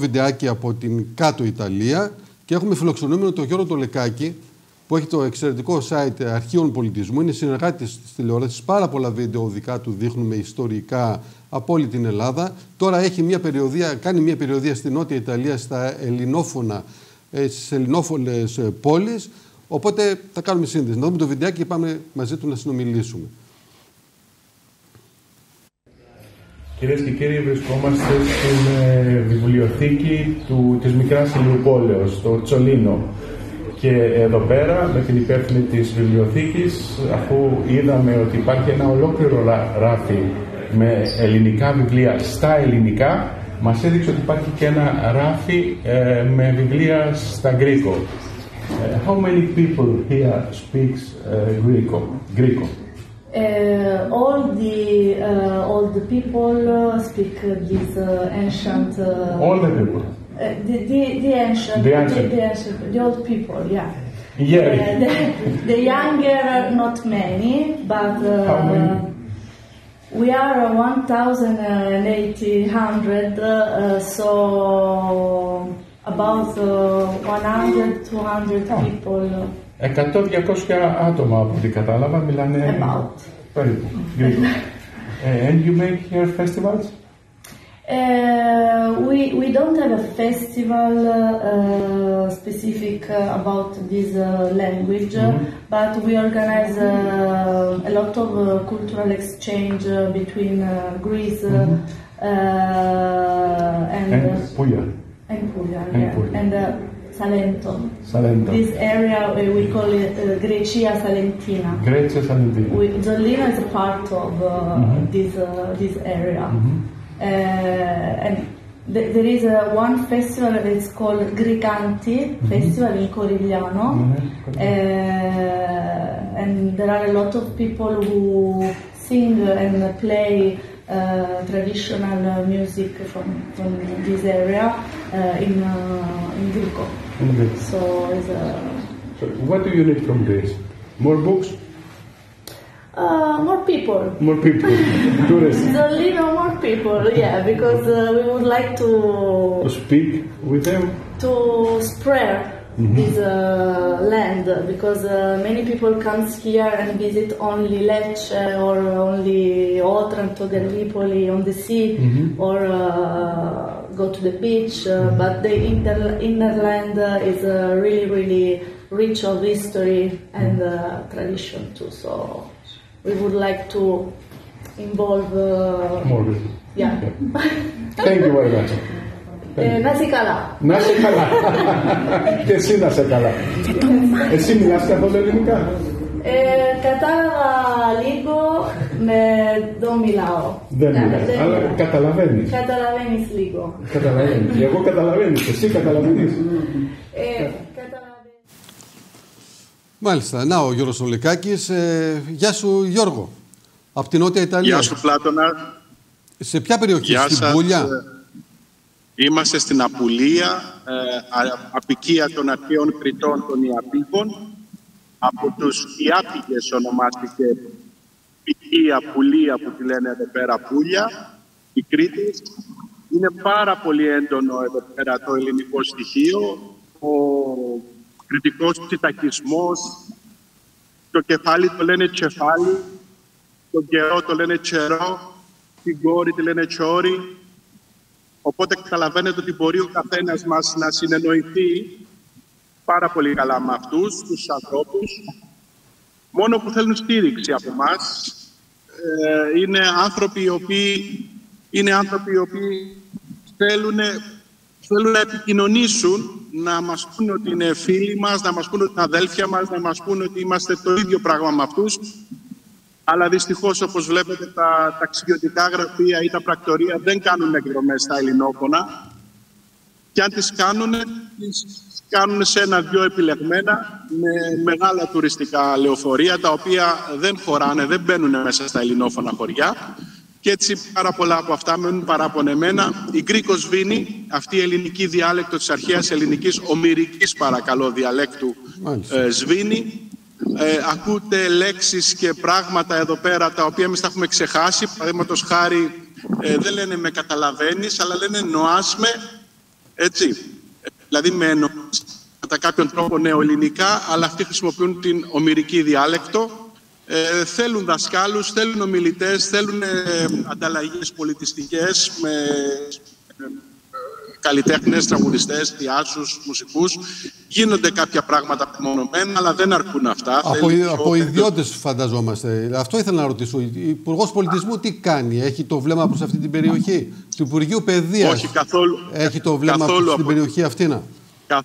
έχουμε ένα ωραίο βιντεάκι από την κάτω Ιταλία και έχουμε φιλοξενούμενο τον Γιώργο Τολεκάκη που έχει το εξαιρετικό site Αρχείων Πολιτισμού. Είναι συνεργάτης της τηλεόρασης. Πάρα πολλά βίντεο δικά του δείχνουμε ιστορικά από όλη την Ελλάδα. Τώρα έχει μια περιοδία, κάνει μια περιοδία στη Νότια Ιταλία στα ελληνόφωνα, ε, στις ελληνόφωνες πόλεις. Οπότε θα κάνουμε σύνδεση. Να δούμε το βιντεάκι και πάμε μαζί του να συνομιλήσουμε. Κυρίες και κύριοι, βρισκόμαστε στην ε, βιβλιοθήκη του, της Μικράς Ηλιοπόλεως, το Τσολίνο. Και εδώ πέρα, με την υπεύθυνη της βιβλιοθήκης, αφού είδαμε ότι υπάρχει ένα ολόκληρο ράφι με ελληνικά βιβλία στα ελληνικά, μας έδειξε ότι υπάρχει και ένα ράφι ε, με βιβλία στα γκρίκο. Ε, how many people here speaks uh, Greco? Greco? Uh, all the uh, all the people uh, speak this ancient. all the people. the, the the ancient. The ancient. The, the, ancient, the old people. Yeah. Yeah. the, the, younger, not many, but. How many? We are 1,800, uh, so about uh, 100, 200 oh. people. 100-200 άτομα από ό,τι κατάλαβα μιλάνε About. περίπου. and you make here festivals? Uh, we we don't have a festival uh, specific uh, about this uh, language, Mm-hmm. but we organize uh, a lot of uh, cultural exchange uh, between uh, Greece uh, uh, and Mm-hmm. And Puglia. and Puglia, and yeah, Puglia. and uh, Salento. Salento. This area uh, we call it uh, Grecia Salentina. Grecia Salentina. We, Zollino is a part of uh, Mhm. this uh, this area, Mhm. uh, and th- there is uh, one festival that is called Griganti Festival in Corigliano, Mhm. uh, and there are a lot of people who sing and play traditional uh, music from, from this area uh, in uh, in Greece. So it's a So what do you need from this? More books? uh, more people. More people? Tourists? So little more people, yeah, because uh, we would like To to speak with them? to spread this uh, land because uh, many people comes here and visit only Lecce or only Otranto, Gallipoli on the sea or uh, go to the beach, uh, but the inner, inner land uh, is uh, really, really rich of history and uh, tradition too. So we would like to involve. Uh, More people. yeah. Thank you very much. Ε, να είσαι καλά. Να είσαι καλά. και εσύ να είσαι καλά. Εσύ μιλάς καθόλου ελληνικά. Ε, κατάλαβα λίγο, με δεν μιλάω. Δεν Ναι, μιλάς, αλλά καταλαβαίνεις. Καταλαβαίνεις λίγο. Καταλαβαίνεις. Και εγώ καταλαβαίνεις. Εσύ καταλαβαίνεις. Ε, καταλαβαίνεις. Μάλιστα. Να ο Γιώργος Ολικάκης. Ε, γεια σου Γιώργο. Από την Νότια Ιταλία. Γεια σου Πλάτωνα. Σε ποια περιοχή, Γεια στην σας. Πούλια; Ε, Είμαστε στην Απουλία, ε, α- απικία των αρχαίων κριτών των Ιαππίκων. Από τους Ιάππικες ονομάστηκε πικία Πουλία που τη λένε εδώ πέρα Πούλια, η Κρήτη. Είναι πάρα πολύ έντονο εδώ πέρα το ελληνικό στοιχείο, ο κριτικός τσιτακισμός, το κεφάλι το λένε τσεφάλι, τον καιρό το λένε τσερό, την κόρη τη λένε τσόρι. Οπότε καταλαβαίνετε ότι μπορεί ο καθένας μας να συνεννοηθεί πάρα πολύ καλά με αυτούς, τους ανθρώπους, μόνο που θέλουν στήριξη από μας. είναι άνθρωποι οι οποίοι, είναι άνθρωποι οι οποίοι θέλουν, θέλουν να επικοινωνήσουν, να μας πούν ότι είναι φίλοι μας, να μας πούν ότι είναι αδέλφια μας, να μας πούν ότι είμαστε το ίδιο πράγμα με αυτούς. Αλλά δυστυχώς, όπως βλέπετε, τα ταξιδιωτικά γραφεία ή τα πρακτορία δεν κάνουν εκδρομές στα ελληνόφωνα. Και αν τις κάνουν, τις κάνουν σε ένα-δυο επιλεγμένα με μεγάλα τουριστικά λεωφορεία, τα οποία δεν χωράνε, δεν μπαίνουν μέσα στα ελληνόφωνα χωριά. Και έτσι πάρα πολλά από αυτά μένουν παραπονεμένα. Η Γκρίκος Βίνη, αυτή η ελληνική διάλεκτος της αρχαίας ελληνικής, ομυρικής παρακαλώ διαλέκτου Μάλιστα. ε, Σβήνη, ε, ακούτε λέξεις και πράγματα εδώ πέρα τα οποία εμείς τα έχουμε ξεχάσει. Παραδείγματος χάρη ε, δεν λένε με καταλαβαίνεις, αλλά λένε νοάσμε, έτσι. Δηλαδή με εννοείς κατά κάποιον τρόπο νεοελληνικά, αλλά αυτοί χρησιμοποιούν την ομυρική διάλεκτο. Ε, θέλουν δασκάλους, θέλουν ομιλητές, θέλουν ε, ανταλλαγές πολιτιστικές με καλλιτέχνες, τραγουδιστές, διάσου, μουσικούς. Γίνονται κάποια πράγματα απομονωμένα, αλλά δεν αρκούν αυτά. Από, από ιδιώτες φανταζόμαστε. Αυτό ήθελα να ρωτήσω. Ο Υπουργός Πολιτισμού τι κάνει, έχει το βλέμμα προς αυτή την περιοχή; Του Υπουργείου Παιδείας. Όχι καθόλου. Έχει το βλέμμα προς την περιοχή αυτή να; Κα,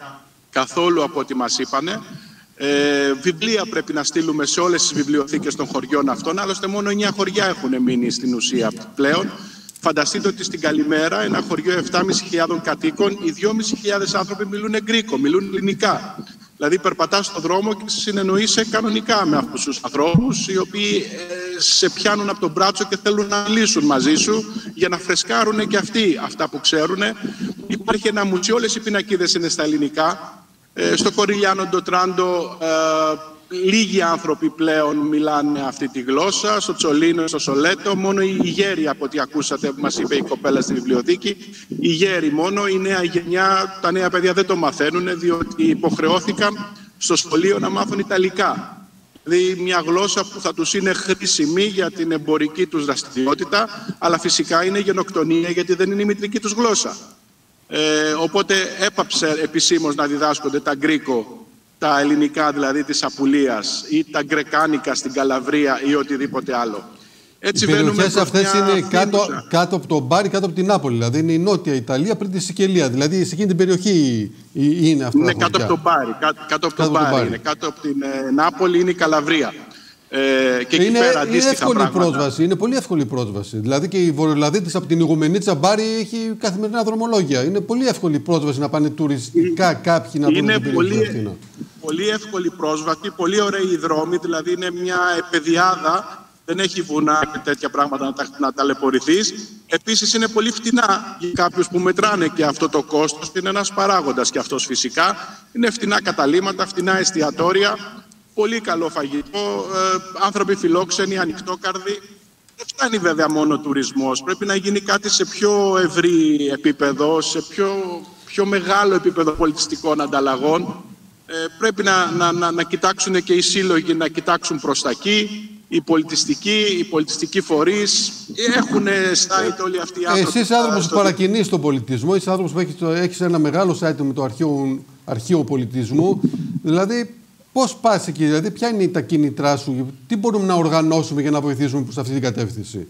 καθόλου από ό,τι μας είπανε. Ε, βιβλία πρέπει να στείλουμε σε όλες τις βιβλιοθήκες των χωριών αυτών. Άλλωστε μόνο 9 χωριά έχουν μείνει στην ουσία πλέον. Φανταστείτε ότι στην Καλημέρα, ένα χωριό 7.500 κατοίκων, οι 2.500 άνθρωποι μιλούν γκρίκο, μιλούν ελληνικά. Δηλαδή, περπατάς στον δρόμο και συνεννοείσαι κανονικά με αυτούς τους ανθρώπους, οι οποίοι ε, σε πιάνουν από τον μπράτσο και θέλουν να λύσουν μαζί σου για να φρεσκάρουν και αυτοί αυτά που ξέρουν. Υπάρχει ένα μουσείο, όλες οι πινακίδες είναι στα ελληνικά. Ε, στο Κοριλιάνο Ντοτράντο, ε, Λίγοι άνθρωποι πλέον μιλάνε αυτή τη γλώσσα. Στο Τσολίνο, στο Σολέτο, μόνο οι γέροι από ό,τι ακούσατε που μας είπε η κοπέλα στη βιβλιοθήκη. Οι γέροι μόνο, η νέα γενιά, τα νέα παιδιά δεν το μαθαίνουν διότι υποχρεώθηκαν στο σχολείο να μάθουν Ιταλικά. Δηλαδή μια γλώσσα που θα τους είναι χρήσιμη για την εμπορική τους δραστηριότητα, αλλά φυσικά είναι γενοκτονία γιατί δεν είναι η μητρική τους γλώσσα. Ε, οπότε έπαψε επισήμως να διδάσκονται τα γκρίκο τα ελληνικά δηλαδή της Απουλίας ή τα γκρεκάνικα στην Καλαβρία ή οτιδήποτε άλλο. Έτσι Οι περιοχές αυτές είναι κάτω, κάτω από τον Μπάρι, κάτω από την Νάπολη. Δηλαδή είναι η Νότια Ιταλία πριν τη Σικελία. Δηλαδή σε εκείνη την περιοχή είναι αυτά. Είναι κάτω από τον Μπάρι. Κάτω, κάτω από τον Μπάρι. Είναι κάτω από την ε, Νάπολη είναι η Καλαβρία. Ε, και είναι, πέρα είναι εύκολη η πρόσβαση. Είναι πολύ εύκολη η πρόσβαση. Δηλαδή και η Βορειολαδίτη από την Ιγουμενίτσα Μπάρι έχει καθημερινά δρομολόγια. Είναι πολύ εύκολη η πρόσβαση να πάνε τουριστικά κάποιοι να δουν την περιοχή αυτή. Πολύ εύκολη πρόσβαση, πολύ ωραίοι οι δρόμοι. Δηλαδή είναι μια επαδιάδα δεν έχει βουνά και τέτοια πράγματα να, τα, να ταλαιπωρηθείς. Επίσης είναι πολύ φτηνά για κάποιους που μετράνε και αυτό το κόστος. Είναι ένας παράγοντας και αυτός φυσικά. Είναι φτηνά καταλήμματα, φτηνά εστιατόρια πολύ καλό φαγητό, ε, άνθρωποι φιλόξενοι, ανοιχτόκαρδοι. Δεν φτάνει βέβαια μόνο ο τουρισμός. Πρέπει να γίνει κάτι σε πιο ευρύ επίπεδο, σε πιο, πιο μεγάλο επίπεδο πολιτιστικών ανταλλαγών. Ε, πρέπει να, να, να, να κοιτάξουν και οι σύλλογοι να κοιτάξουν προς τα εκεί, οι πολιτιστικοί, οι πολιτιστικοί φορείς. Έχουν site όλοι αυτοί οι άνθρωποι. Εσείς άνθρωπος που παρακινείς τον πολιτισμό, είσαι άνθρωπος που έχεις, ένα μεγάλο site με το αρχείο, αρχείο πολιτισμού. Δηλαδή, Πώς πας εκεί, δηλαδή, ποια είναι τα κίνητρά σου, τι μπορούμε να οργανώσουμε για να βοηθήσουμε προς αυτή την κατεύθυνση;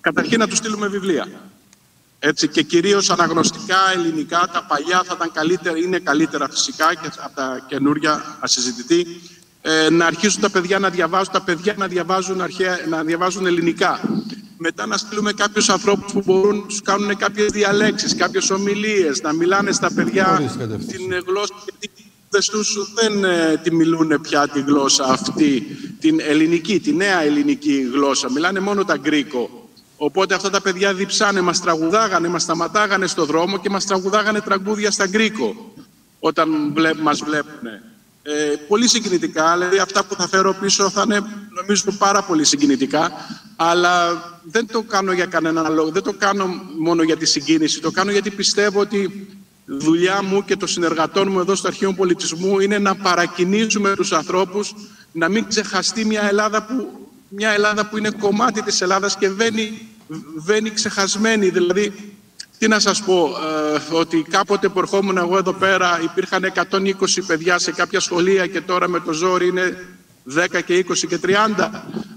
Καταρχήν να τους στείλουμε βιβλία. Έτσι, και κυρίως αναγνωστικά ελληνικά, τα παλιά θα ήταν καλύτερα, είναι καλύτερα φυσικά και από τα καινούρια ασυζητητή. Ε, να αρχίσουν τα παιδιά να διαβάζουν, τα παιδιά να διαβάζουν, αρχαία, να διαβάζουν ελληνικά. Μετά να στείλουμε κάποιους ανθρώπους που μπορούν να κάνουν κάποιες διαλέξεις, κάποιες ομιλίες, να μιλάνε στα παιδιά την γλώσσα τους δεν ε, τη μιλούν πια τη γλώσσα αυτή, την ελληνική, τη νέα ελληνική γλώσσα. Μιλάνε μόνο τα γκρίκο. Οπότε αυτά τα παιδιά διψάνε, μας τραγουδάγανε, μας σταματάγανε στο δρόμο και μας τραγουδάγανε τραγούδια στα γκρίκο όταν βλέ, μας βλέπουν. Ε, πολύ συγκινητικά, δηλαδή αυτά που θα φέρω πίσω θα είναι νομίζω πάρα πολύ συγκινητικά, αλλά δεν το κάνω για κανένα λόγο, δεν το κάνω μόνο για τη συγκίνηση, το κάνω γιατί πιστεύω ότι δουλειά μου και των συνεργατών μου εδώ στο Αρχείο Πολιτισμού είναι να παρακινήσουμε τους ανθρώπους να μην ξεχαστεί μια Ελλάδα που, μια Ελλάδα που είναι κομμάτι της Ελλάδας και βαίνει, βαίνει ξεχασμένη. Δηλαδή, τι να σας πω, ε, ότι κάποτε που ερχόμουν εγώ εδώ πέρα υπήρχαν 120 παιδιά σε κάποια σχολεία και τώρα με το ζόρι είναι 10 και 20 και 30.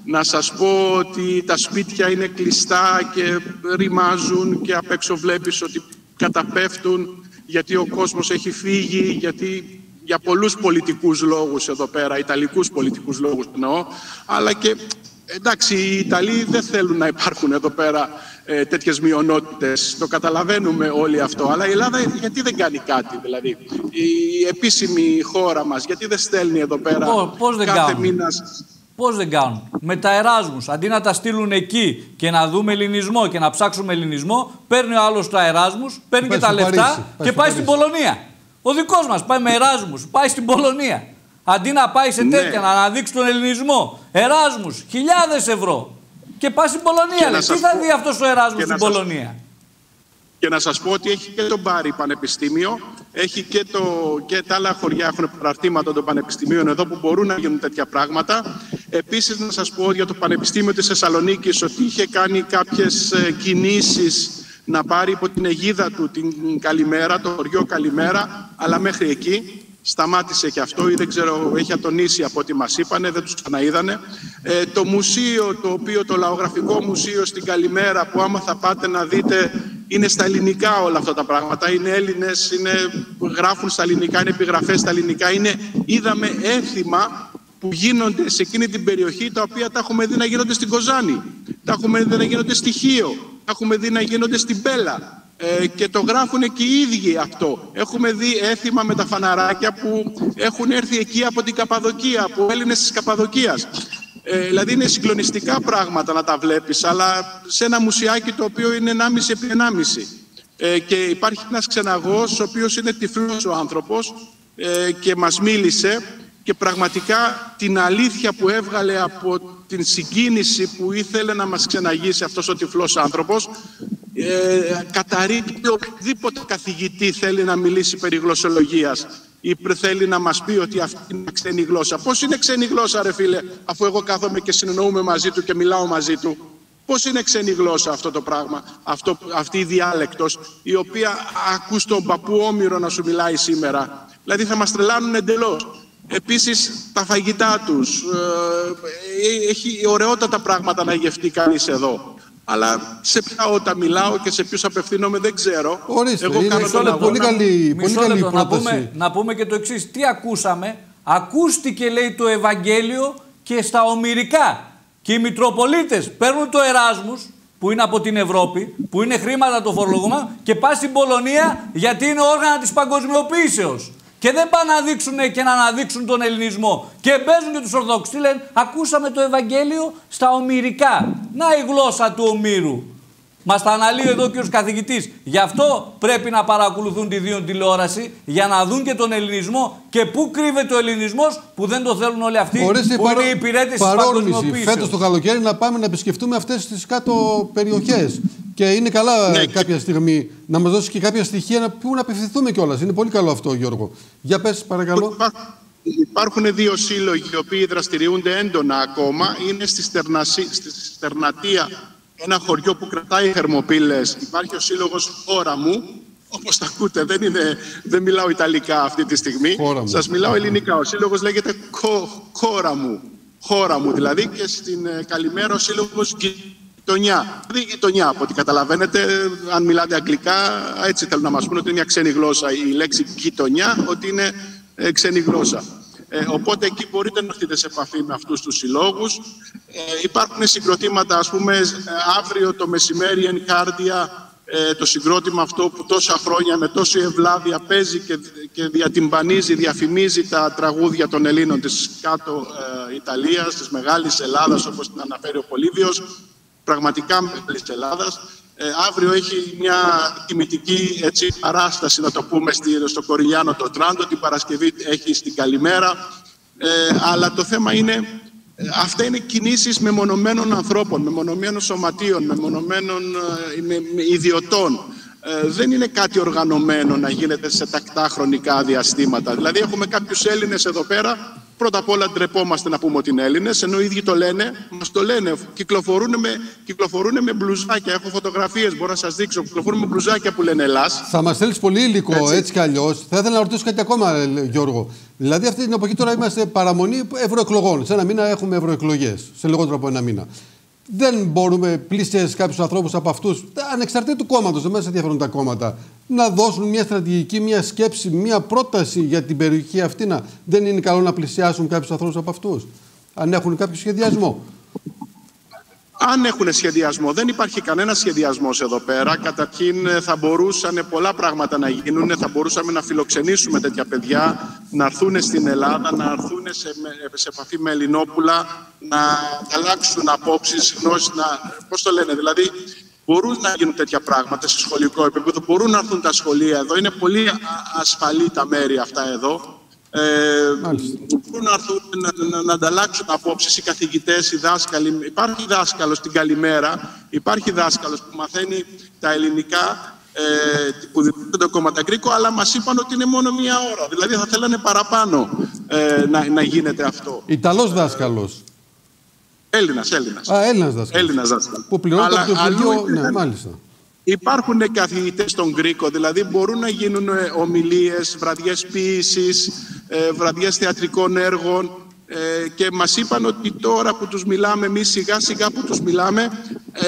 Να σας πω ότι τα σπίτια είναι κλειστά και ρημάζουν και απ' έξω βλέπεις ότι καταπέφτουν γιατί ο κόσμος έχει φύγει, γιατί για πολλούς πολιτικούς λόγους εδώ πέρα, ιταλικούς πολιτικούς λόγους εννοώ, αλλά και εντάξει οι Ιταλοί δεν θέλουν να υπάρχουν εδώ πέρα ε, τέτοιες μειονότητες, το καταλαβαίνουμε όλοι αυτό, αλλά η Ελλάδα γιατί δεν κάνει κάτι δηλαδή, η επίσημη χώρα μας, γιατί δεν στέλνει εδώ πέρα πώς, δεν κάθε μήνα Πώς δεν κάνουν; Με τα Εράσμους. Αντί να τα στείλουν εκεί και να δούμε ελληνισμό και να ψάξουμε ελληνισμό, παίρνει ο άλλος τα Εράσμους, παίρνει και τα λεφτά και πάει στην Πολωνία. Ο δικός μας πάει με Εράσμους, πάει στην Πολωνία. Αντί να πάει σε ναι. τέτοια να αναδείξει τον ελληνισμό. Εράσμους, χιλιάδες ευρώ. και πας στην Πολωνία. Τι θα δει αυτός ο Εράσμο στην Πολωνία; Και να σας πω ότι έχει και το Μπάρι Πανεπιστήμιο, έχει και, το, και τα άλλα χωριά έχουν παραρτήματα των πανεπιστημίων εδώ που μπορούν να γίνουν τέτοια πράγματα. Επίσης να σας πω για το Πανεπιστήμιο της Θεσσαλονίκης ότι είχε κάνει κάποιες ε, κινήσεις να πάρει υπό την αιγίδα του την Καλημέρα, το χωριό Καλημέρα, αλλά μέχρι εκεί σταμάτησε και αυτό ή δεν ξέρω, έχει ατονίσει από ό,τι μας είπανε, δεν τους ξαναείδανε. Ε, το μουσείο, το οποίο, το λαογραφικό μουσείο στην Καλημέρα που άμα θα πάτε να δείτε είναι στα ελληνικά όλα αυτά τα πράγματα, είναι Έλληνες, είναι, γράφουν στα ελληνικά, είναι επιγραφές στα ελληνικά, είναι, είδαμε έθιμα που γίνονται σε εκείνη την περιοχή τα οποία τα έχουμε δει να γίνονται στην Κοζάνη, τα έχουμε δει να γίνονται στη Χίο, τα έχουμε δει να γίνονται στην Πέλα, ε, και το γράφουν και οι ίδιοι αυτό. Έχουμε δει έθιμα με τα φαναράκια που έχουν έρθει εκεί από την Καπαδοκία, από Έλληνες της Καπαδοκίας. Ε, δηλαδή είναι συγκλονιστικά πράγματα να τα βλέπεις, αλλά σε ένα μουσιάκι το οποίο είναι 1,5 επί 1,5. Ε, και υπάρχει ένας ξεναγός, ο οποίος είναι τυφλός ο άνθρωπος ε, και μας μίλησε και πραγματικά την αλήθεια που έβγαλε από την συγκίνηση που ήθελε να μας ξεναγήσει αυτός ο τυφλός άνθρωπος ε, καταρρύπτει οποιοδήποτε καθηγητή θέλει να μιλήσει περί γλωσσολογίας ή θέλει να μας πει ότι αυτή είναι ξένη γλώσσα. Πώς είναι ξένη γλώσσα ρε φίλε, αφού εγώ κάθομαι και συνεννοούμε μαζί του και μιλάω μαζί του; Πώς είναι ξένη γλώσσα αυτό το πράγμα, αυτό, αυτή η διάλεκτος, η οποία ακούς τον παππού Όμηρο να σου μιλάει σήμερα; Δηλαδή θα μας τρελάνουν εντελώς. Επίσης τα φαγητά τους, ε, ε έχει ωραιότατα πράγματα να γευτεί κανείς εδώ αλλά σε ποια όταν μιλάω και σε ποιους απευθύνομαι δεν ξέρω. Ορίστε, Εγώ είναι κάνω πολύ καλή, πολύ καλή πρόταση. Να πούμε, να πούμε και το εξής. Τι ακούσαμε; Ακούστηκε λέει το Ευαγγέλιο και στα ομυρικά. Και οι Μητροπολίτες παίρνουν το Εράσμους που είναι από την Ευρώπη, που είναι χρήματα το φορολογούμενο και πάει στην Πολωνία γιατί είναι όργανα της παγκοσμιοποίησεως. Και δεν πάνε να δείξουν και να αναδείξουν τον ελληνισμό. Και παίζουν και τους Ορθόδοξους. Τι λένε, ακούσαμε το Ευαγγέλιο στα ομυρικά. Να η γλώσσα του ομήρου. Μας τα αναλύει εδώ και ο καθηγητής. Γι' αυτό πρέπει να παρακολουθούν τη δύο τηλεόραση για να δουν και τον ελληνισμό και πού κρύβεται ο ελληνισμός που δεν το θέλουν όλοι αυτοί Ορίστε, που παρό... είναι οι υπηρέτες της παγκοσμιοποίησης. Φέτος το καλοκαίρι να πάμε να επισκεφτούμε αυτές τις κάτω περιοχές. Και είναι καλά ναι, κάποια στιγμή να μας δώσει και κάποια στοιχεία που να απευθυνθούμε κιόλας. Είναι πολύ καλό αυτό, Γιώργο. Για πες, παρακαλώ. Υπάρχουν δύο σύλλογοι οι οποίοι δραστηριούνται έντονα ακόμα. Είναι στη, Στερνασί, στη Στερνατία ένα χωριό που κρατάει θερμοπύλες. Υπάρχει ο σύλλογος Χώρα μου, όπως τα ακούτε, δεν, είναι, δεν μιλάω Ιταλικά αυτή τη στιγμή. Σας μιλάω ελληνικά. Ο σύλλογος λέγεται Χώρα μου. Χώρα μου δηλαδή και στην ε, Καλημέρα ο σύλλογος Γειτονιά. Δηλαδή γειτονιά, από ό,τι καταλαβαίνετε, αν μιλάτε αγγλικά, έτσι θέλουν να μας πούνε ότι είναι μια ξένη γλώσσα. Η λέξη γειτονιά, ότι είναι ε, ξένη γλώσσα. Ε, οπότε εκεί μπορείτε να έρθετε σε επαφή με αυτούς τους συλλόγους. Ε, υπάρχουν συγκροτήματα, ας πούμε, ε, αύριο το μεσημέρι εν Κάρδια, ε, το συγκρότημα αυτό που τόσα χρόνια με τόση ευλάβεια παίζει και, και διατυμπανίζει, διαφημίζει τα τραγούδια των Ελλήνων της κάτω ε, Ιταλίας, της Μεγάλης Ελλάδας, όπως την αναφέρει ο Πολύβιος, πραγματικά Μεγάλης Ελλάδας. Ε, αύριο έχει μια τιμητική έτσι, παράσταση, να το πούμε, στο Κοριλιάνο το Τράντο. Την Παρασκευή έχει στην Καλημέρα. Ε, αλλά το θέμα είναι, ε, αυτά είναι κινήσεις μεμονωμένων ανθρώπων, μεμονωμένων σωματείων, μεμονωμένων ε, με, με ιδιωτών. Ε, δεν είναι κάτι οργανωμένο να γίνεται σε τακτά χρονικά διαστήματα. Δηλαδή έχουμε κάποιους Έλληνες εδώ πέρα Πρώτα απ' όλα ντρεπόμαστε να πούμε ότι είναι Έλληνες, ενώ οι ίδιοι το λένε, μας το λένε. Κυκλοφορούν με, κυκλοφορούν με μπλουζάκια. Έχω φωτογραφίες, μπορώ να σας δείξω. Κυκλοφορούν με μπλουζάκια που λένε Ελλάς. Θα μας στέλνεις πολύ υλικό έτσι, έτσι κι αλλιώς. Θα ήθελα να ρωτήσω κάτι ακόμα, Γιώργο. Δηλαδή, αυτή την εποχή τώρα είμαστε παραμονή ευρωεκλογών. Σε ένα μήνα έχουμε ευρωεκλογές. Σε λιγότερο από ένα μήνα δεν μπορούμε πλήστε κάποιους ανθρώπους από αυτούς, ανεξαρτήτου κόμματος, δεν μας ενδιαφέρουν τα κόμματα, να δώσουν μια στρατηγική, μια σκέψη, μια πρόταση για την περιοχή αυτή. Να, δεν είναι καλό να πλησιάσουν κάποιους ανθρώπους από αυτούς, αν έχουν κάποιο σχεδιασμό αν έχουν σχεδιασμό. Δεν υπάρχει κανένας σχεδιασμός εδώ πέρα. Καταρχήν ε, θα μπορούσαν πολλά πράγματα να γίνουν. Θα μπορούσαμε να φιλοξενήσουμε τέτοια παιδιά, να έρθουν στην Ελλάδα, να έρθουν σε, σε επαφή με Ελληνόπουλα, να αλλάξουν απόψεις, γνώσεις, να. Πώς το λένε, δηλαδή μπορούν να γίνουν τέτοια πράγματα σε σχολικό επίπεδο, μπορούν να έρθουν τα σχολεία εδώ. Είναι πολύ ασφαλή τα μέρη αυτά εδώ. Ε, μπορούν να, έρθουν, να, να, να, ανταλλάξουν απόψεις οι καθηγητές, οι δάσκαλοι. Υπάρχει δάσκαλος στην Καλημέρα, υπάρχει δάσκαλος που μαθαίνει τα ελληνικά ε, που διδάσκεται το κομματακρίκο, αλλά μας είπαν ότι είναι μόνο μία ώρα. Δηλαδή θα θέλανε παραπάνω ε, να, να γίνεται αυτό. Ιταλός δάσκαλος. Έλληνας, Έλληνας. Α, Έλληνας δάσκαλος. Έλληνας δάσκαλος. Που πληρώνεται από το Υπουργείο, ναι, μάλιστα. Υπάρχουν καθηγητές στον Γκρίκο, δηλαδή μπορούν να γίνουν ε, ομιλίες, βραδιές ποίησης, ε, βραδιές θεατρικών έργων ε, και μας είπαν ότι τώρα που τους μιλάμε εμείς σιγά σιγά που τους μιλάμε ε,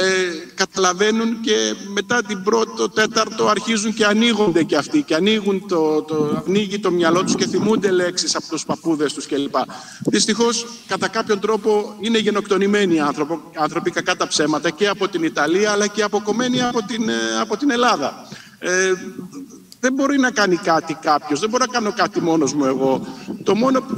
καταλαβαίνουν και μετά την πρώτο τέταρτο αρχίζουν και ανοίγονται και αυτοί και ανοίγουν το, το, ανοίγει το μυαλό τους και θυμούνται λέξεις από τους παππούδες τους κλπ. Δυστυχώς κατά κάποιον τρόπο είναι γενοκτονημένοι άνθρωποι, άνθρωποι κακά τα ψέματα και από την Ιταλία αλλά και αποκομμένοι από την, από την Ελλάδα. Ε, δεν μπορεί να κάνει κάτι κάποιος. Δεν μπορώ να κάνω κάτι μόνος μου εγώ. Το μόνο που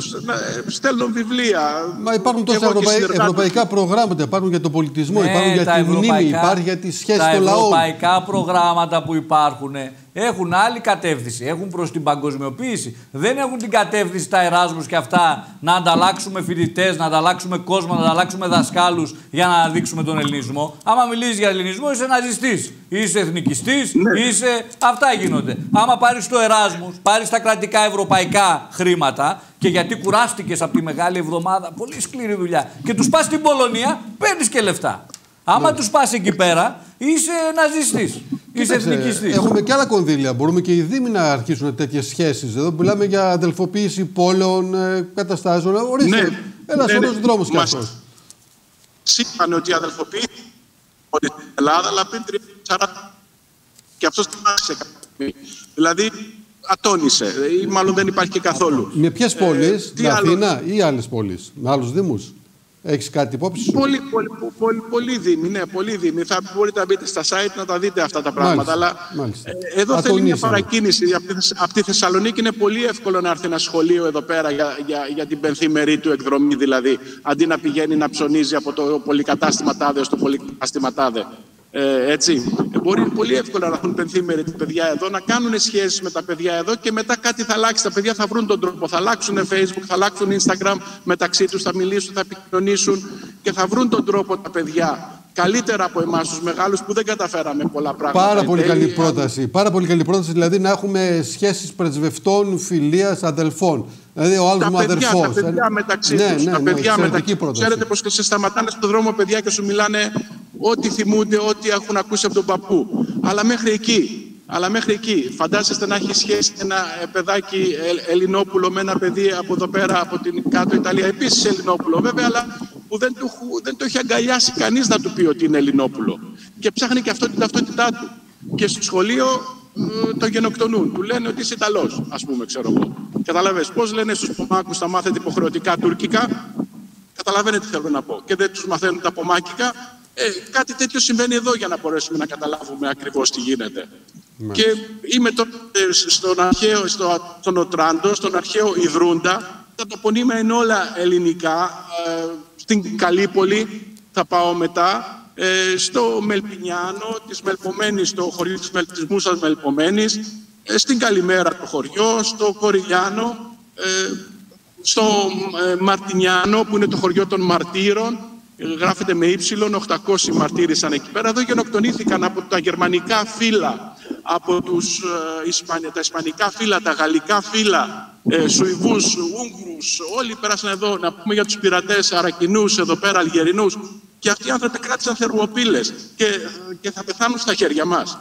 στέλνω βιβλία. Μα υπάρχουν τόσα ευρωπαϊκά προγράμματα. Υπάρχουν για τον πολιτισμό, ναι, υπάρχουν για τη μνήμη, υπάρχει για τη σχέση των λαών. Τα ευρωπαϊκά προγράμματα που υπάρχουν έχουν άλλη κατεύθυνση. Έχουν προς την παγκοσμιοποίηση. Δεν έχουν την κατεύθυνση τα Εράσμους και αυτά να ανταλλάξουμε φοιτητές, να ανταλλάξουμε κόσμο, να ανταλλάξουμε δασκάλους για να δείξουμε τον ελληνισμό. Άμα μιλήσεις για ελληνισμό, είσαι ναζιστής. Είσαι εθνικιστής, ναι. είσαι. Αυτά γίνονται. Άμα πάρεις το Εράσμους, πάρεις τα κρατικά ευρωπαϊκά χρήματα και γιατί κουράστηκες από τη μεγάλη εβδομάδα, πολύ σκληρή δουλειά, και τους πας στην Πολωνία, παίρνεις και λεφτά. Άμα ναι. τους πας εκεί πέρα, είσαι ναζιστής. Είσαι εθνικιστής. Έχουμε και άλλα κονδύλια. Μπορούμε και οι Δήμοι να αρχίσουν τέτοιες σχέσεις. Εδώ μιλάμε για αδελφοποίηση πόλεων, ε, καταστάσεων. Ορίστε. Ναι, Ένας ναι, ναι. δρόμος κι αυτός. Είπαν ότι αδελφοποίηση στην Ελλάδα, αλλά πριν 30 Και αυτός σταμάτησε Δηλαδή, ατόνισε. Ή μάλλον δεν υπάρχει και καθόλου. Με ποιες πόλεις, ε, με Αθήνα ή άλλες πόλεις, με άλλους Δήμους; Έχεις κάτι υπόψη σου; Πολύ, πολύ, πολύ, πολύ δήμοι, ναι, πολύ δήμοι. Θα μπορείτε να μπείτε στα site να τα δείτε αυτά τα πράγματα. αλλά μάλιστα. Ε, εδώ θέλει μια παρακίνηση. Από τη Θεσσαλονίκη είναι πολύ εύκολο να έρθει ένα σχολείο εδώ πέρα για, για, για την πενθήμερή του εκδρομή δηλαδή. Αντί να πηγαίνει να ψωνίζει από το πολυκατάστημα τάδε στο πολυκατάστημα τάδε. Ε, έτσι. Ε, μπορεί πολύ εύκολα να έχουν πενθήμεροι τα παιδιά εδώ, να κάνουν σχέσεις με τα παιδιά εδώ και μετά κάτι θα αλλάξει. Τα παιδιά θα βρουν τον τρόπο. Θα αλλάξουν Facebook, θα αλλάξουν Instagram μεταξύ τους, θα μιλήσουν, θα επικοινωνήσουν και θα βρουν τον τρόπο τα παιδιά καλύτερα από εμάς τους μεγάλους που δεν καταφέραμε πολλά πράγματα. Πάρα πολύ καλή πρόταση. Πάρα πολύ καλή πρόταση, δηλαδή να έχουμε σχέσεις πρεσβευτών, φιλίας, αδελφών. Δηλαδή ο άλλο μου αδερφό. Τα παιδιά μεταξύ ναι, τους. Ναι, τα ναι, παιδιά μεταξύ του. Ξέρετε πως και σε σταματάνε στον δρόμο παιδιά και σου μιλάνε ό,τι θυμούνται, ό,τι έχουν ακούσει από τον παππού. Αλλά μέχρι εκεί. Αλλά μέχρι εκεί. Φαντάζεστε να έχει σχέση ένα παιδάκι Ελληνόπουλο με ένα παιδί από εδώ πέρα, από την κάτω Ιταλία. Επίσης Ελληνόπουλο, βέβαια, αλλά που δεν το, δεν το έχει αγκαλιάσει κανείς να του πει ότι είναι Ελληνόπουλο. Και ψάχνει και αυτό την ταυτότητά του. Και στο σχολείο ε, το γενοκτονούν. Του λένε ότι είσαι Ιταλός, ας πούμε, ξέρω εγώ. Καταλαβες πώς λένε στους πομάκους θα μάθετε υποχρεωτικά τουρκικά; Καταλαβαίνετε τι θέλω να πω. Και δεν τους μαθαίνουν τα πομάκικα. Ε, κάτι τέτοιο συμβαίνει εδώ για να μπορέσουμε να καταλάβουμε ακριβώς τι γίνεται. Και είμαι τώρα στον αρχαίο, στο, στον Οτράντο, στον αρχαίο Ιδρούντα. Τα τοπονύμα είναι όλα ελληνικά. Ε, στην Καλύπολη θα πάω μετά. Ε, στο Μελπινιάνο, της Μελπομένης, στο χωριό της Μελπισμούσας Μελπομένης. Ε, στην Καλημέρα το χωριό, στο Κοριλιάνο, ε, στο ε, Μαρτινιάνο που είναι το χωριό των Μαρτύρων γράφεται με ύψιλον, 800 μαρτύρησαν εκεί πέρα. Εδώ γενοκτονήθηκαν από τα γερμανικά φύλλα, από τους, ε, τα ισπανικά φύλλα, τα γαλλικά φύλλα, ε, Σουηβούς, Ούγγρους, όλοι πέρασαν εδώ, να πούμε για τους πειρατές, Αρακινούς, εδώ πέρα, Αλγερινούς. Και αυτοί οι άνθρωποι κράτησαν θερμοπύλες και, και θα πεθάνουν στα χέρια μας.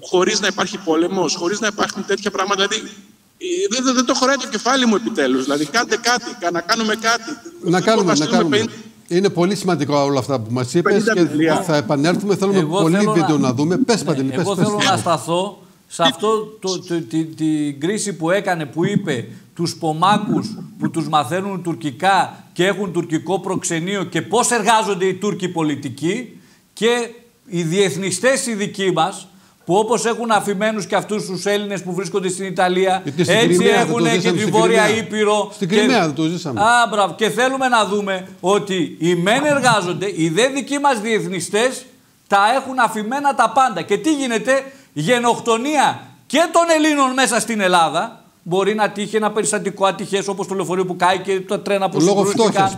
Χωρίς να υπάρχει πόλεμος, χωρίς να υπάρχουν τέτοια πράγματα. Δηλαδή, ε, δεν, δεν, το χωράει το κεφάλι μου επιτέλους. Δηλαδή, κάντε κάτι, να κάνουμε κάτι. Να κάνουμε, να κάνουμε. Είναι πολύ σημαντικό όλα αυτά που μας είπες και θα επανέλθουμε. Θέλουμε Εγώ πολύ βίντεο να... να δούμε. Πες, ναι, Παντελή, Εγώ θέλω να σταθώ σε αυτό το, το, την κρίση που έκανε, που είπε τους πομάκους που τους μαθαίνουν τουρκικά και έχουν τουρκικό προξενείο και πώς εργάζονται οι Τούρκοι πολιτικοί και οι διεθνιστές οι δικοί μας που όπως έχουν αφημένους και αυτούς τους Έλληνες που βρίσκονται στην Ιταλία, έτσι έχουν και τη Βόρεια Ήπειρο. Στην Κρυμαία δεν το ζήσαμε. Α, μπράβο. Και θέλουμε να δούμε ότι οι μεν εργάζονται, οι δε δικοί μας διεθνιστές τα έχουν αφημένα τα πάντα. Και τι γίνεται, γενοκτονία και των Ελλήνων μέσα στην Ελλάδα, Μπορεί να τύχει ένα περιστατικό ατυχές όπως το λεωφορείο που κάει και τα τρένα που Λόγω φτώχειας.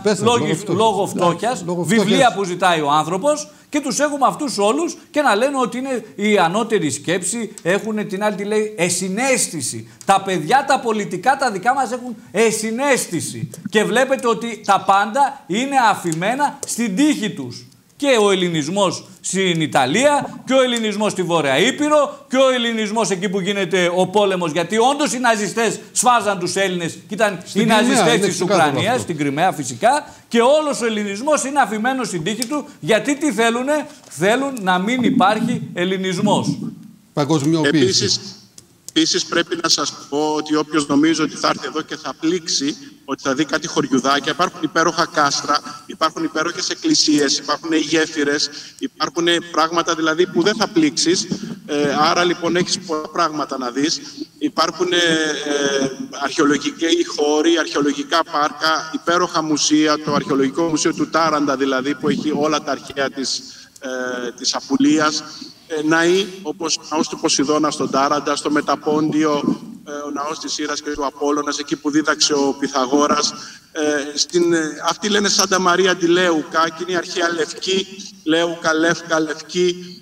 Λόγω φτώχειας. Βιβλία που ζητάει ο άνθρωπος και τους έχουμε αυτούς όλους και να λένε ότι είναι η ανώτερη σκέψη. Έχουν την άλλη, τη λέει, εσυναίσθηση. Τα παιδιά, τα πολιτικά, τα δικά μας έχουν εσυναίσθηση. Και βλέπετε ότι τα πάντα είναι αφημένα στην τύχη τους και ο ελληνισμός στην Ιταλία και ο ελληνισμός στη Βόρεια Ήπειρο και ο ελληνισμός εκεί που γίνεται ο πόλεμος γιατί όντως οι ναζιστές σφάζαν τους Έλληνες και ήταν στην οι ναζιστές της Ουκρανίας, στην Κρυμαία φυσικά και όλος ο ελληνισμός είναι αφημένος στην τύχη του γιατί τι θέλουνε, θέλουν να μην υπάρχει ελληνισμός. Παγκοσμιοποίηση. Επίσης, πρέπει να σας πω ότι όποιος νομίζει ότι θα έρθει εδώ και θα πλήξει, ότι θα δει κάτι χωριουδάκια, υπάρχουν υπέροχα κάστρα, υπάρχουν υπέροχες εκκλησίες, υπάρχουν γέφυρες, υπάρχουν πράγματα δηλαδή που δεν θα πλήξεις. Ε, άρα λοιπόν έχεις πολλά πράγματα να δεις. Υπάρχουν ε, ε, αρχαιολογικοί χώροι, αρχαιολογικά πάρκα, υπέροχα μουσεία, το αρχαιολογικό μουσείο του Τάραντα δηλαδή που έχει όλα τα αρχαία της ε, της Απουλίας ε, ναοί όπως ο ναός του Ποσειδώνα στον Τάραντα, στο Μεταπόντιο, ε, ο ναός της Σύρας και του Απόλλωνας, εκεί που δίδαξε ο Πυθαγόρας. Ε, στην, αυτή λένε Σάντα Μαρία τη Λέουκα, και είναι η αρχαία Λευκή, Λέουκα, Λεύκα, Λευκή,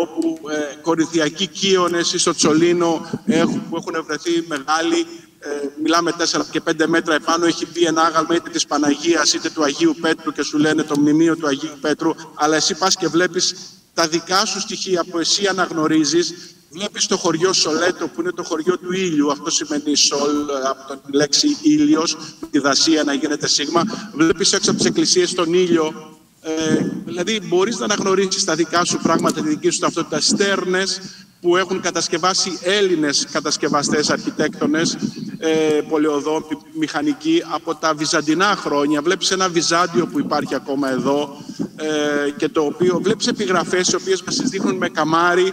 όπου ε, κορυθιακοί κύονες ή στο Τσολίνο έχουν, που έχουν βρεθεί μεγάλοι, ε, μιλάμε 4 και 5 μέτρα επάνω, έχει μπει ένα άγαλμα είτε της Παναγίας είτε του Αγίου Πέτρου και σου λένε το μνημείο του Αγίου Πέτρου, αλλά εσύ πας και βλέπεις τα δικά σου στοιχεία που εσύ αναγνωρίζεις, βλέπεις το χωριό Σολέτο που είναι το χωριό του ήλιου, αυτό σημαίνει Σολ από την λέξη ήλιος, τη δασία να γίνεται σίγμα, βλέπεις έξω από τις εκκλησίες τον ήλιο, ε, δηλαδή μπορείς να αναγνωρίσεις τα δικά σου πράγματα, τη δική σου ταυτότητα, στέρνες που έχουν κατασκευάσει Έλληνες κατασκευαστές, αρχιτέκτονες, ε, πολεοδόμοι, μηχανικοί από τα βυζαντινά χρόνια. Βλέπεις ένα Βυζάντιο που υπάρχει ακόμα εδώ ε, και το οποίο βλέπεις επιγραφές οι οποίες μας δείχνουν με καμάρι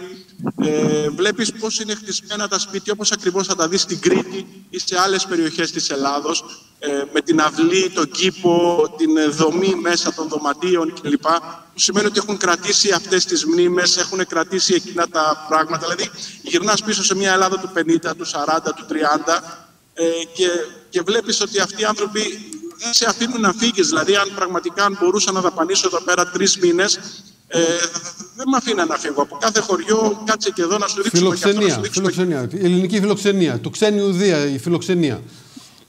ε, βλέπεις πώς είναι χτισμένα τα σπίτια όπως ακριβώς θα τα δεις στην Κρήτη ή σε άλλες περιοχές της Ελλάδος ε, με την αυλή, τον κήπο, την δομή μέσα των δωματίων κλπ. Που σημαίνει ότι έχουν κρατήσει αυτές τις μνήμες, έχουν κρατήσει εκείνα τα πράγματα. Δηλαδή γυρνάς πίσω σε μια Ελλάδα του 50, του 40, του 30 ε, και, και βλέπεις ότι αυτοί οι άνθρωποι δεν σε αφήνουν να φύγεις. Δηλαδή, αν πραγματικά αν μπορούσα να δαπανίσω εδώ πέρα τρεις μήνες, ε, δεν με αφήνω να φύγω. Από κάθε χωριό, κάτσε και εδώ να σου δείξω φιλοξενία, και φιλοξενία. Η ελληνική φιλοξενία, του ξένη ουδία, η φιλοξενία.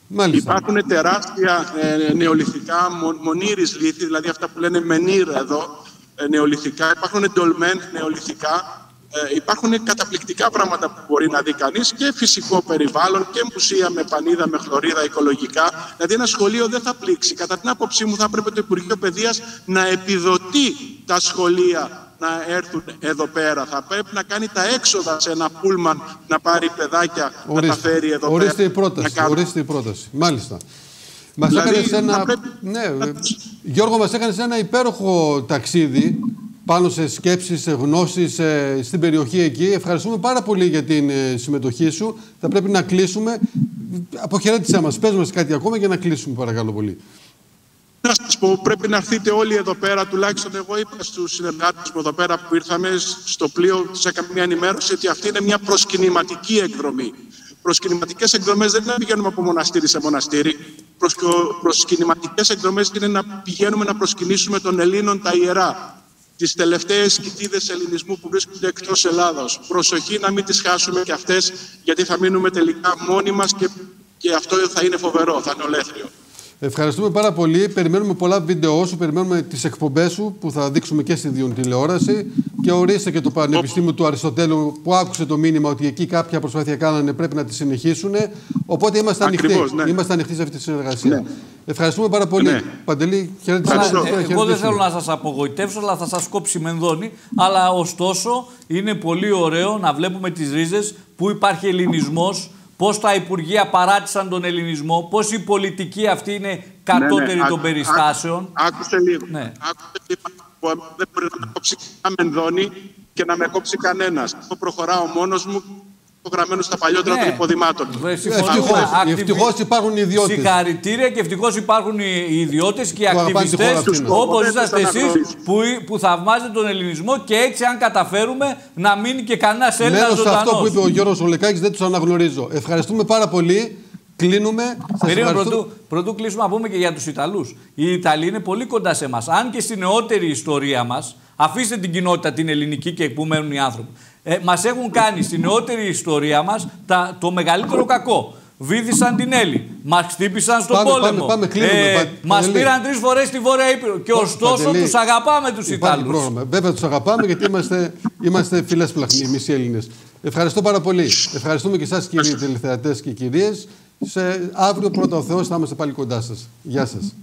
Μάλιστα. Υπάρχουν τεράστια ε, νεολιθικά μονήρης λύθη, δηλαδή αυτά που λένε μενίρ εδώ, ε, νεολιθικά. Υπάρχουν εντολμέν νεολιθικά ε, υπάρχουν καταπληκτικά πράγματα που μπορεί να δει κανείς και φυσικό περιβάλλον και μουσεία με πανίδα, με χλωρίδα, οικολογικά. Δηλαδή, ένα σχολείο δεν θα πλήξει. Κατά την άποψή μου, θα έπρεπε το Υπουργείο Παιδείας να επιδοτεί τα σχολεία να έρθουν εδώ πέρα. Θα πρέπει να κάνει τα έξοδα σε ένα πούλμαν να πάρει παιδάκια ορίστε, να τα φέρει εδώ ορίστε πέρα. Η πρόταση, ορίστε η πρόταση. Μάλιστα. Μας δηλαδή, έκανες ένα. Πρέπει... Ναι, Γιώργο, μας έκανες ένα υπέροχο ταξίδι πάνω σε σκέψεις, σε γνώσεις ε, στην περιοχή εκεί. Ευχαριστούμε πάρα πολύ για την ε, συμμετοχή σου. Θα πρέπει να κλείσουμε. Αποχαιρέτησέ μας. Πες μας κάτι ακόμα για να κλείσουμε παρακαλώ πολύ. Να σας πω, πρέπει να έρθετε όλοι εδώ πέρα. Τουλάχιστον εγώ είπα στους συνεργάτες μου εδώ πέρα που ήρθαμε στο πλοίο, του έκανα μια ενημέρωση ότι αυτή είναι μια προσκυνηματική εκδρομή. Προσκυνηματικές εκδρομές δεν είναι να πηγαίνουμε από μοναστήρι σε μοναστήρι. Προσκυνηματικές εκδρομές είναι να πηγαίνουμε να προσκυνήσουμε των Ελλήνων τα ιερά τις τελευταίες κοιτίδες ελληνισμού που βρίσκονται εκτός Ελλάδος. Προσοχή να μην τις χάσουμε και αυτές, γιατί θα μείνουμε τελικά μόνοι μας και, και αυτό θα είναι φοβερό, θα είναι ολέθριο. Ευχαριστούμε πάρα πολύ. Περιμένουμε πολλά βίντεο σου, περιμένουμε τις εκπομπές σου που θα δείξουμε και στη Διον τηλεόραση. Και ορίστε και το Πανεπιστήμιο του Αριστοτέλου που άκουσε το μήνυμα ότι εκεί κάποια προσπάθεια κάνανε πρέπει να τη συνεχίσουν. Οπότε είμαστε ανοιχτοί. Ναι. Είμαστε ανοιχτοί σε αυτή τη συνεργασία. Ναι. Ευχαριστούμε πάρα πολύ. Ναι. Παντελή, χαίρετε. Εγώ δεν θέλω να σας απογοητεύσω, αλλά θα σας κόψει μενδόνη. Αλλά ωστόσο είναι πολύ ωραίο να βλέπουμε τις ρίζες που υπάρχει ελληνισμός πώς τα Υπουργεία παράτησαν τον ελληνισμό, πώς η πολιτική αυτή είναι κατώτερη ναι, ναι. των περιστάσεων. άκουσε λίγο. Ναι. Άκουσε λίγο. Δεν μπορεί να με κόψει κανένα μενδόνι και να με κόψει κανένας. Εγώ προχωράω μόνος μου γραμμένο στα παλιότερα ναι. των υποδημάτων. Ευτυχώς υπάρχουν οι ιδιώτες. Συγχαρητήρια και ευτυχώς υπάρχουν οι ιδιώτες και οι ακτιβιστές όπως είσαστε εσείς που, που θαυμάζετε τον ελληνισμό και έτσι, αν καταφέρουμε, να μείνει και κανένας Έλληνας ζωντανό. αυτό που είπε ο Γιώργος Ολεκάκη δεν τους αναγνωρίζω. Ευχαριστούμε πάρα πολύ. Κλείνουμε. Περίμενε, πρωτού, πρωτού κλείσουμε να πούμε και για τους Ιταλούς. Οι Ιταλοί είναι πολύ κοντά σε εμάς. Αν και στη νεότερη ιστορία μας, αφήστε την κοινότητα την ελληνική και που μένουν οι άνθρωποι. Ε, μας έχουν κάνει στη νεότερη ιστορία μας το μεγαλύτερο κακό. Βύθισαν την Έλλη. Μας χτύπησαν στον πάμε, πόλεμο. Πάμε, πάμε, ε, Μας πήραν τρεις φορές τη Βόρεια Ήπειρο. Και ωστόσο τους αγαπάμε τους Ιταλούς. Βέβαια τους αγαπάμε γιατί είμαστε, είμαστε φίλες πλαχνοί, εμείς οι Έλληνες. Ευχαριστώ πάρα πολύ. Ευχαριστούμε και εσάς κύριοι τηλεθεατές και κυρίες. Σε αύριο πρώτο ο Θεός θα είμαστε πάλι κοντά σας. Γεια σας.